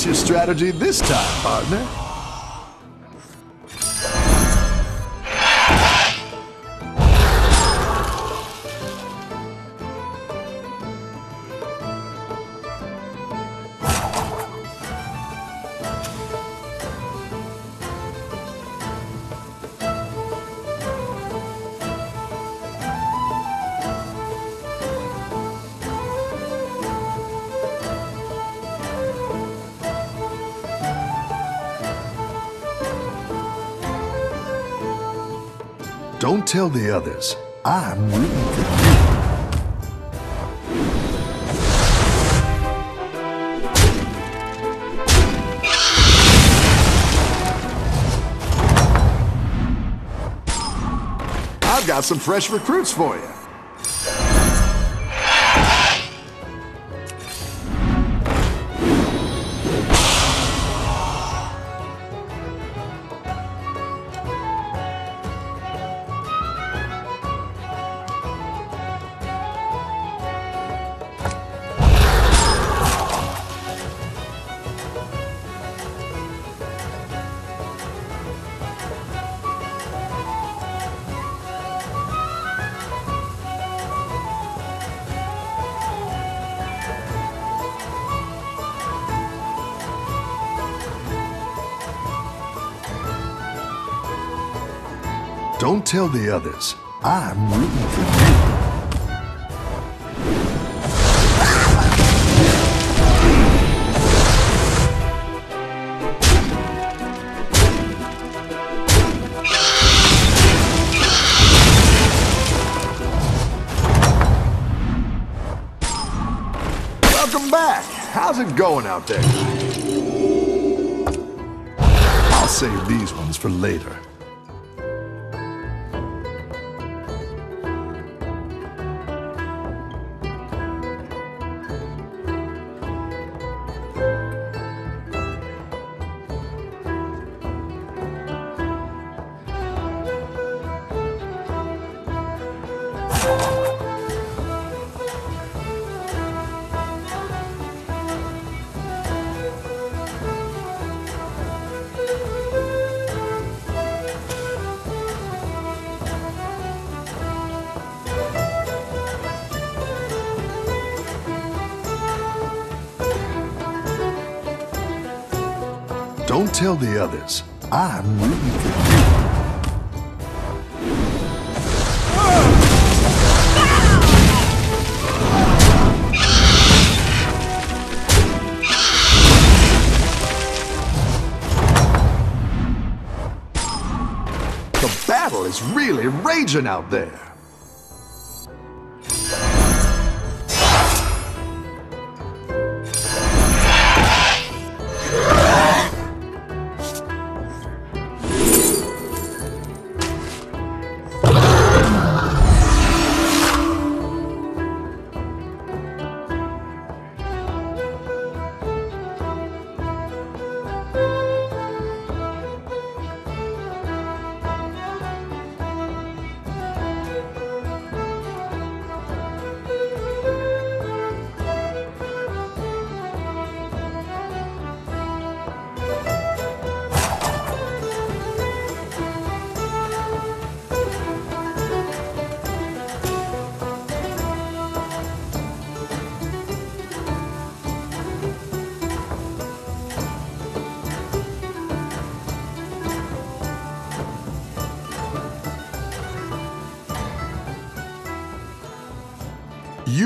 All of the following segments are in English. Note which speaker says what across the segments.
Speaker 1: What's your strategy this time, partner? Don't tell the others. I'm rooting for you. I've got some fresh recruits for you. Don't tell the others. I'm rooting for you. Welcome back. How's it going out there? I'll save these ones for later. Tell the others. I'm rooting for you. The battle is really raging out there.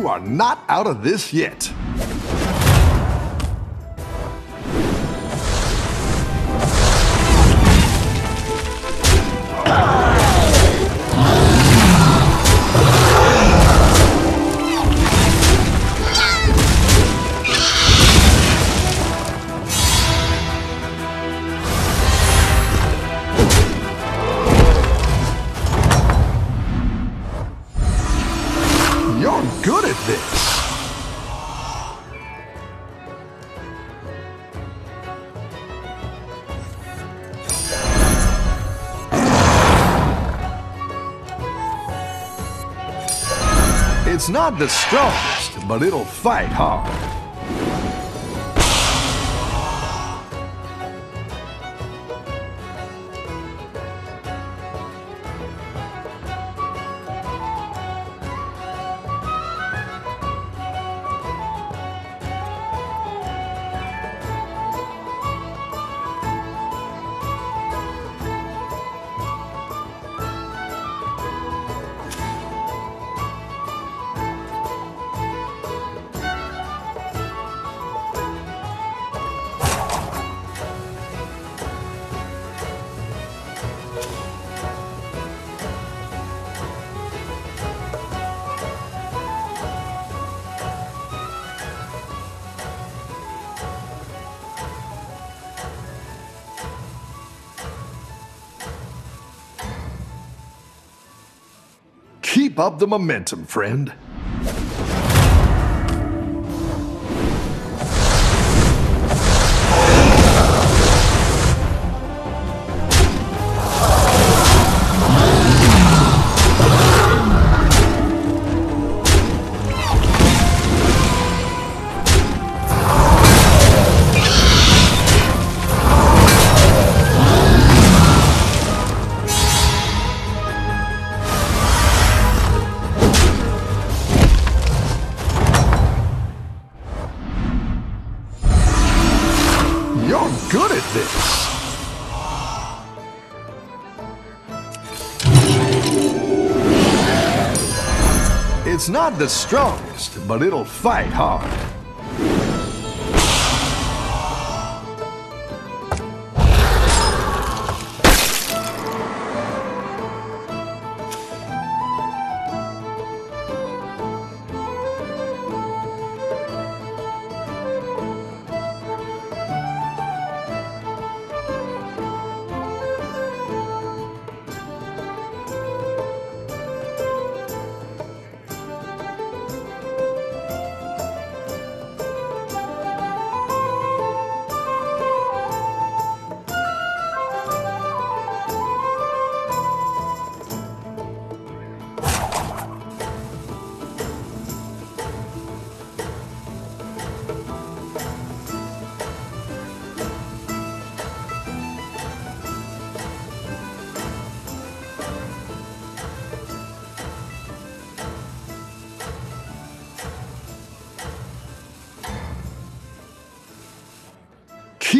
Speaker 1: You are not out of this yet. Not the strongest, but it'll fight hard. Up the momentum, friend. It's not the strongest, but it'll fight hard.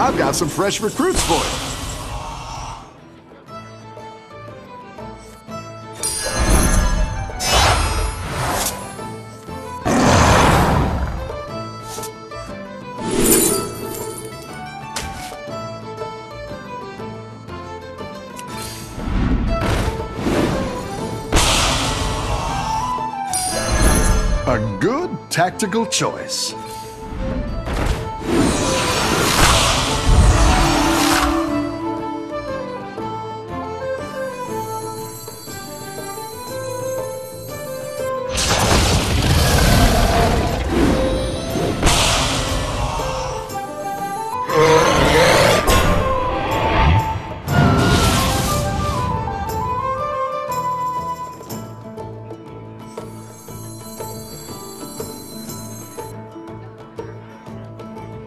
Speaker 1: I've got some fresh recruits for you. A good tactical choice.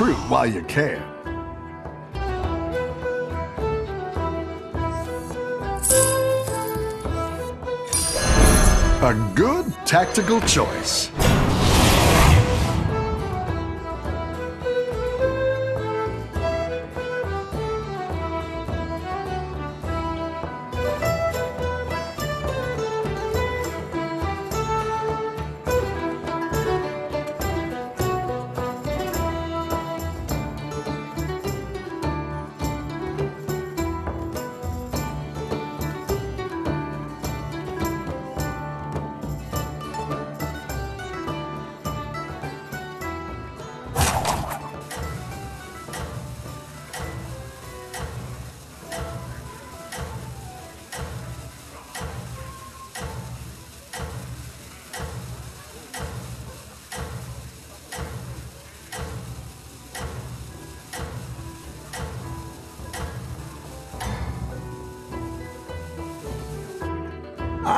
Speaker 1: Recruit while you can. A good tactical choice.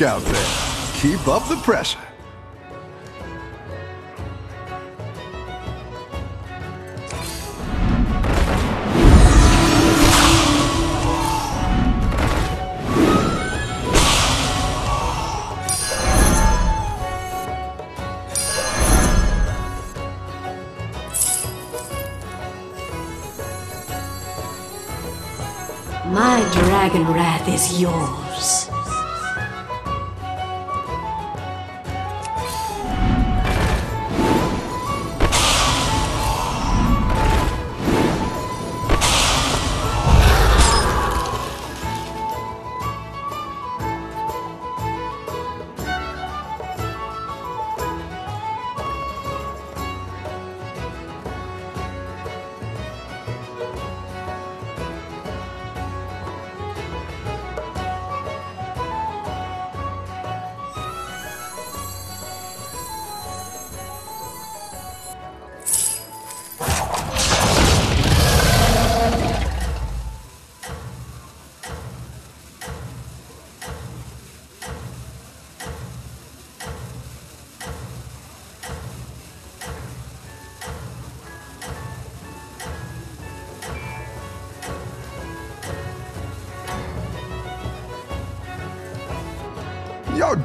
Speaker 1: Work out there. Keep up the pressure.
Speaker 2: My dragon wrath is yours.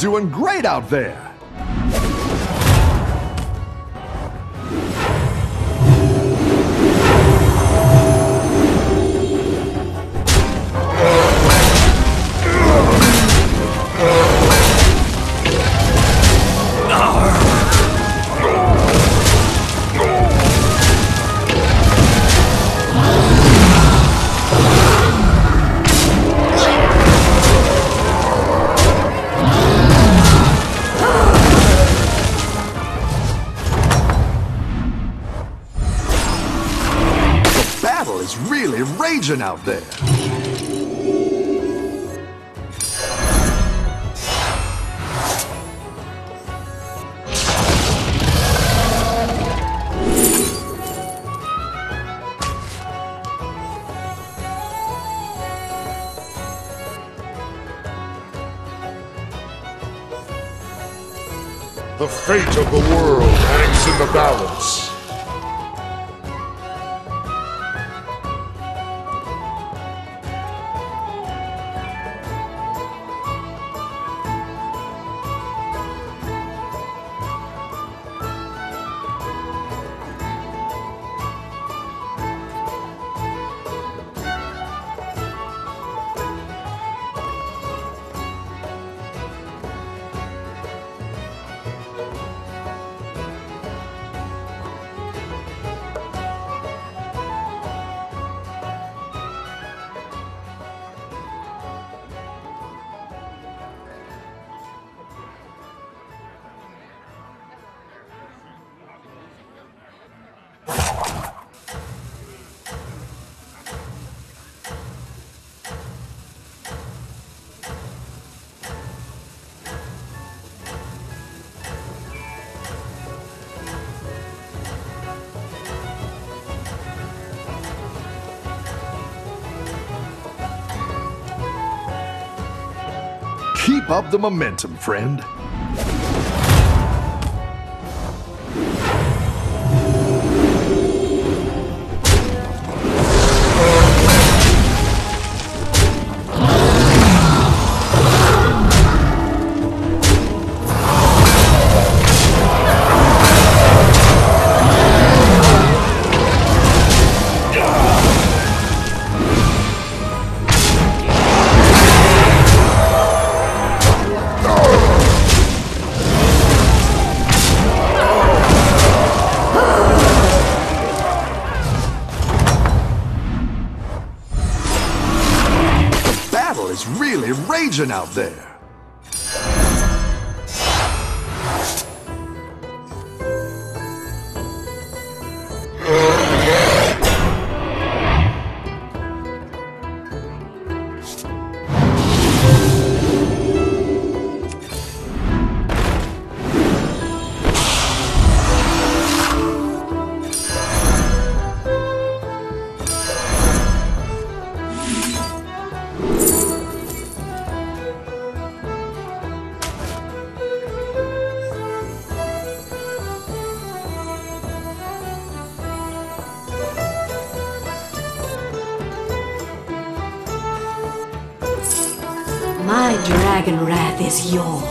Speaker 1: Doing great out there. Out there.
Speaker 3: The fate of the world hangs in the balance.
Speaker 1: Up the momentum, friend. There.
Speaker 2: Wrath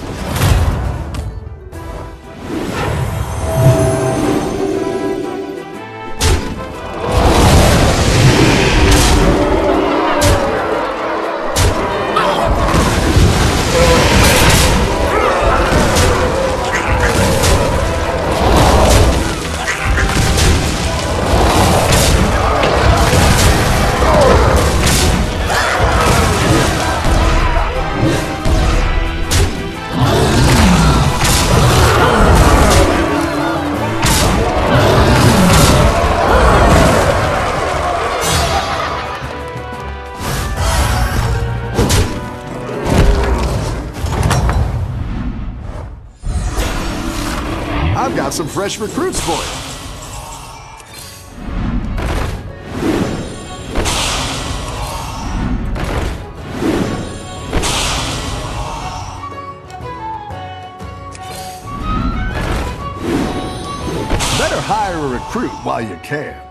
Speaker 1: I've got some fresh recruits for you. Better hire a recruit while you can.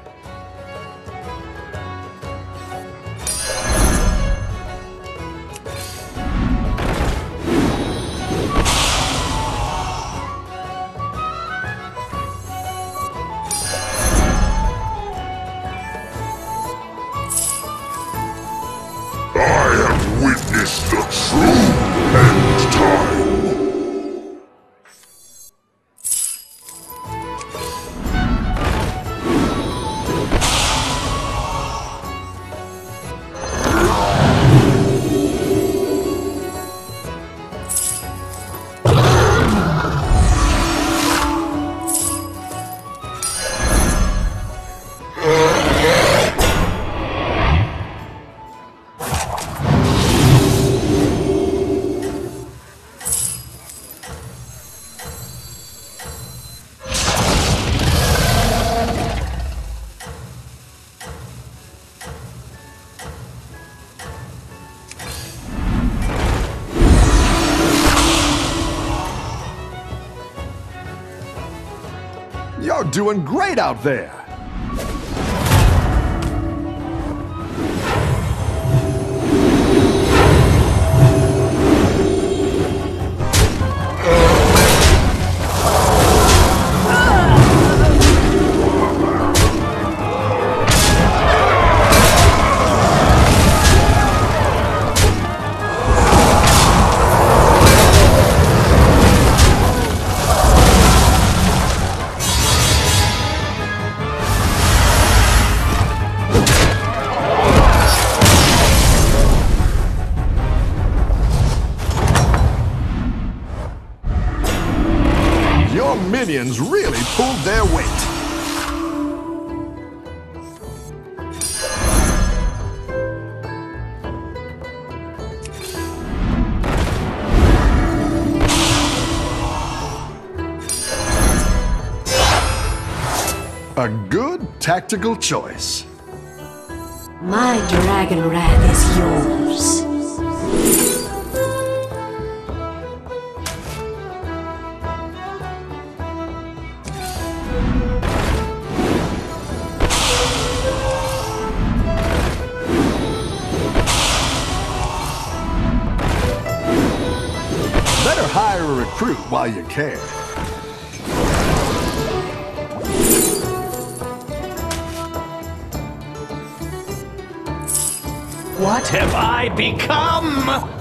Speaker 1: Doing great out there. Tactical choice.
Speaker 2: My dragon wrath is yours.
Speaker 1: Better hire a recruit while you can.
Speaker 4: What have I become?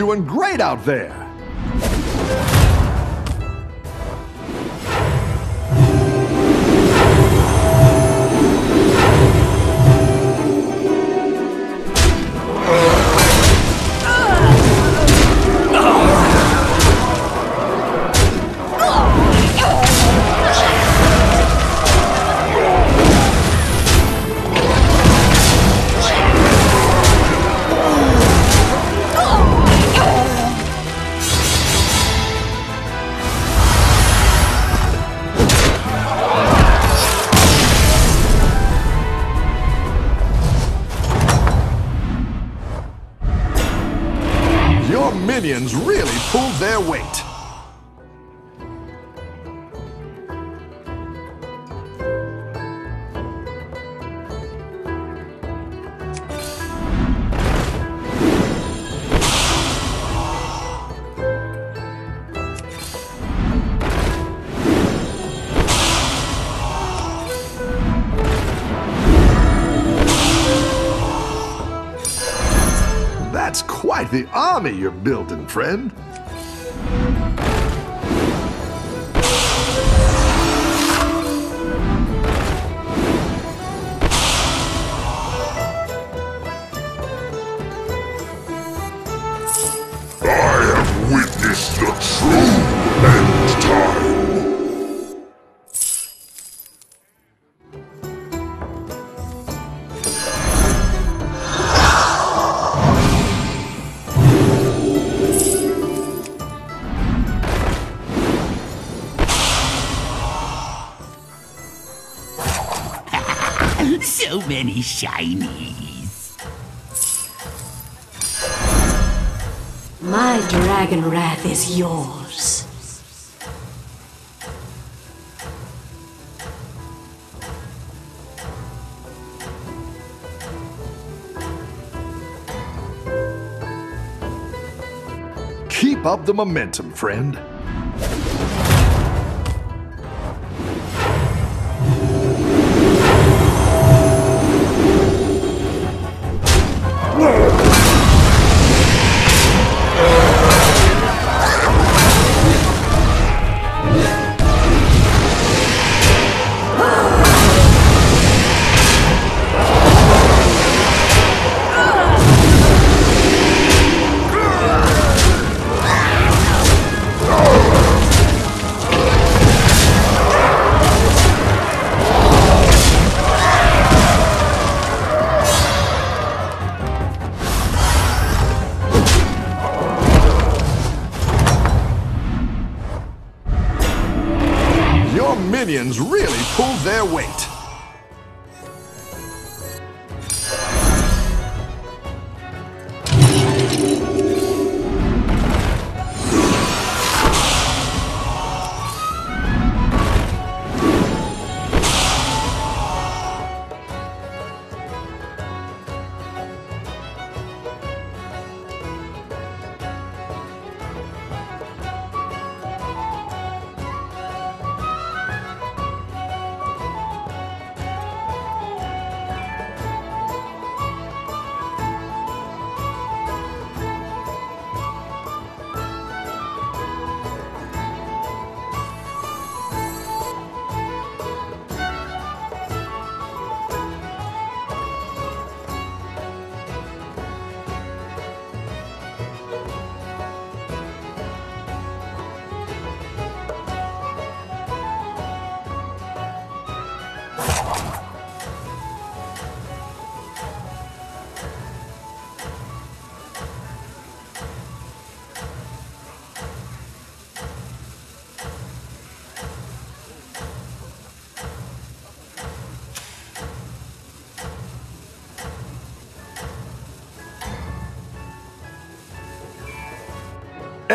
Speaker 1: Doing great out there. Quite the army you're building, friend.
Speaker 4: Shinies.
Speaker 2: My dragon wrath is yours.
Speaker 1: Keep up the momentum, friend. Minions really pulled their weight.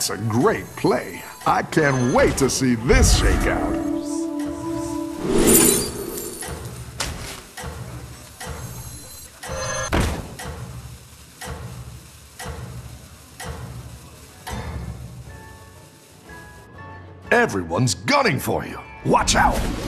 Speaker 1: That's a great play. I can't wait to see this shake out. Everyone's gunning for you. Watch out!